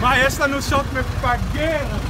מה, יש לנו שוט מפגר!